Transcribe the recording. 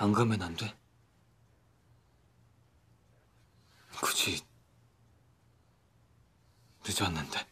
안 가면 안 돼? 굳이 늦었는데.